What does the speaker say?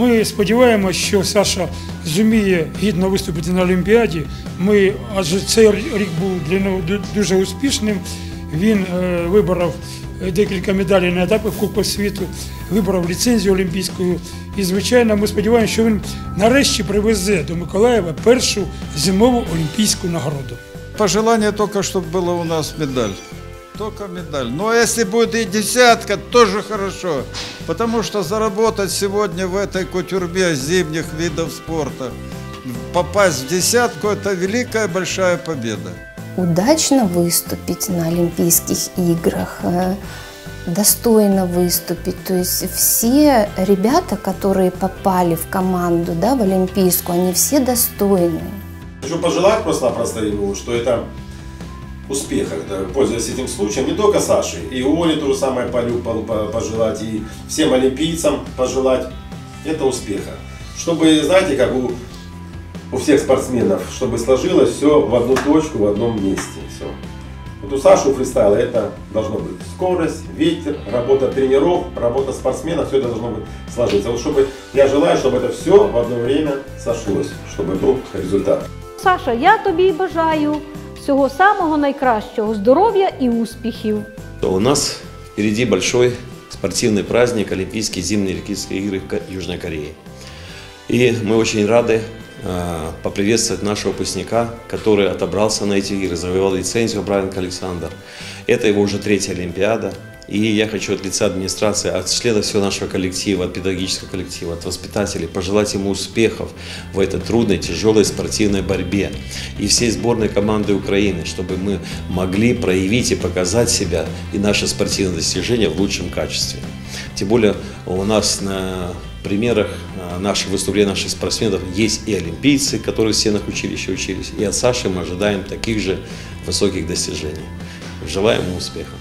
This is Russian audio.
Ми сподіваємося, що Саша зуміє гідно виступити на Олімпіаді. Ми, адже цей рік був для нього дуже успішним. Він е, виборов е, декілька медалей на етапах Кубку світу, виборов ліцензію олімпійську. І, звичайно, ми сподіваємося, що він нарешті привезе до Миколаєва першу зимову олімпійську нагороду. Пожелание только, чтобы была у нас медаль. Только медаль. Ну а если будет и десятка, тоже хорошо. Потому что заработать сегодня в этой кутюрбе зимних видов спорта, попасть в десятку, это великая большая победа. удачно выступить на Олимпийских играх, э, достойно выступить. То есть все ребята, которые попали в команду да, в Олимпийскую, они все достойные. Хочу пожелать просто-напросто ему, что это успеха, пользуясь этим случаем, не только Саше, и Оле то же самое пожелать, и всем олимпийцам пожелать, это успеха. Чтобы, знаете, как у, у всех спортсменов, чтобы сложилось все в одну точку, в одном месте. Все. Вот у Саши у фристайла это должно быть скорость, ветер, работа тренеров, работа спортсменов, все это должно быть сложиться. Вот чтобы, я желаю, чтобы это все в одно время сошлось, чтобы был результат. Саша, я тобі бажаю всього самого найкращого, здоров'я і успіхів. У нас впереди большой спортивный праздник Олимпийские зимние Олимпийские игры в Ко- Южной Корее. И мы очень рады э, поприветствовать нашего выпускника, который отобрался на эти игры, завоевал лицензию Браенко Александр. Это его уже третья Олимпиада. И я хочу от лица администрации, от членов всего нашего коллектива, от педагогического коллектива, от воспитателей пожелать ему успехов в этой трудной, тяжелой спортивной борьбе. И всей сборной команды Украины, чтобы мы могли проявить и показать себя и наши спортивные достижения в лучшем качестве. Тем более у нас на примерах э, наших выступлений наших спортсменов есть и олимпийцы, которые в стенах училища учились, и от Саши мы ожидаем таких же высоких достижений. Желаем ему успеха.